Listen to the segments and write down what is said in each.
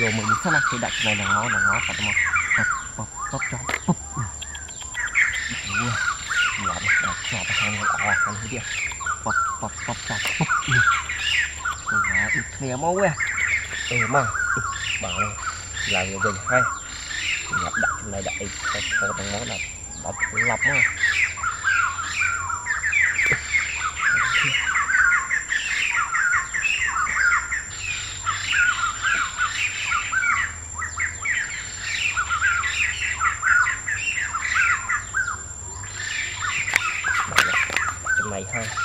យកមើលនេះសិនណាគេដាក់ឆ្នៃនឹងមកនឹងមកគាត់មកបបបបចំបបអូយយ៉ាប់ដាក់ជាប់ខាងនេះអស់ខាងនេះទៀតបបបបបចំបបនេះអូយដូចគ្នាមកវិញអេមកបាទឡើងវិញហើយញ៉ាំដាក់ចំណៃដាក់អីខោខោទាំងមកដាក់ដល់ឡប់មក này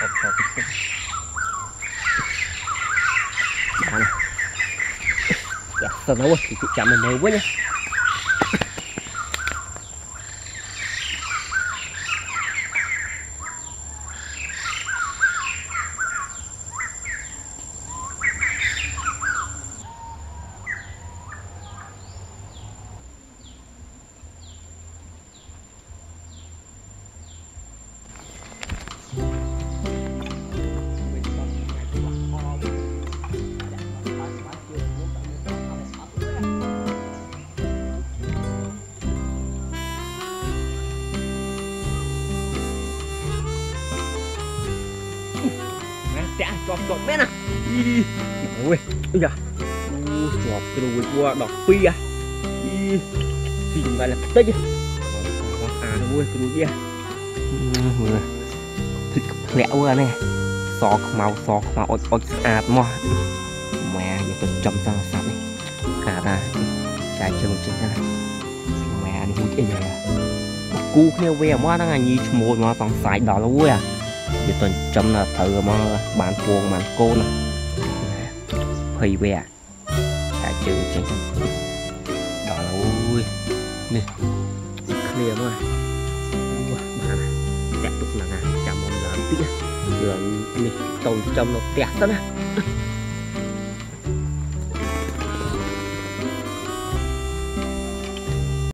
Hộp hộp tích tích Dạ, tao nấu rồi, thì chạm mình nấu quá nha. ជាប់ជាប់មែនណាអីអូយយ៉ាអូជាប់គ្រូវ័ដល់2អាអីទីង lại តិចអត់អានោះគ្រូវាមើលទឹកធ្លាក់វើនេះសខ្មៅសខ្មៅអុចអុចស្អាតមកម៉ែយកទៅចំសាសាប់នេះអាតាចាយជើងចេញណាម៉ែនេះហួចអីយ៉ាគូគ្នាវាមកហ្នឹងអាញីឈ្មោះមកសង្ស័យដល់អូយអា វាទៅចំណាត្រូវមកបានពងបានកូនណាភ័យវាតែជើចេញដល់អូយនេះឃ្លៀមកបានតាក់ទុកហ្នឹងចាំមុំឡើងតិចយើងនេះទៅចំនៅផ្ទះទៅណា